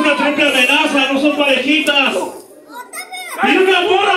una triple amenaza, no son parejitas. ¡Hay una bola!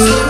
Peace.